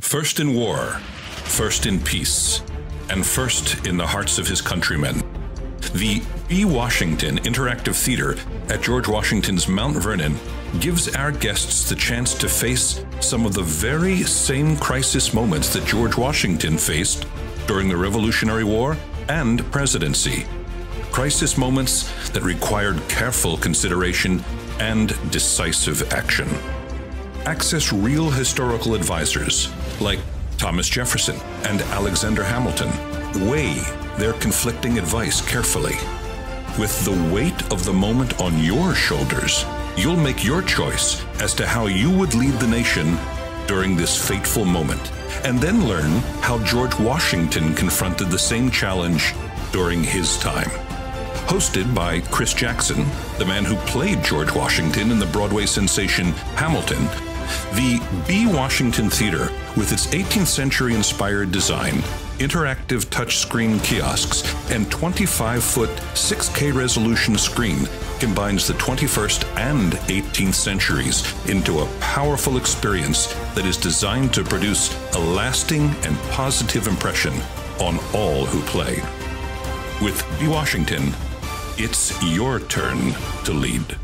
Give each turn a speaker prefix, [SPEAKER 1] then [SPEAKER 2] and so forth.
[SPEAKER 1] First in war, first in peace, and first in the hearts of his countrymen. The Be Washington Interactive Theater at George Washington's Mount Vernon gives our guests the chance to face some of the very same crisis moments that George Washington faced during the Revolutionary War and presidency. Crisis moments that required careful consideration and decisive action. Access real historical advisors like Thomas Jefferson and Alexander Hamilton. Weigh their conflicting advice carefully. With the weight of the moment on your shoulders, you'll make your choice as to how you would lead the nation during this fateful moment, and then learn how George Washington confronted the same challenge during his time. Hosted by Chris Jackson, the man who played George Washington in the Broadway sensation Hamilton, the Be Washington Theater, with its 18th century inspired design, interactive touchscreen kiosks, and 25 foot 6K resolution screen, combines the 21st and 18th centuries into a powerful experience that is designed to produce a lasting and positive impression on all who play. With Be Washington, it's your turn to lead.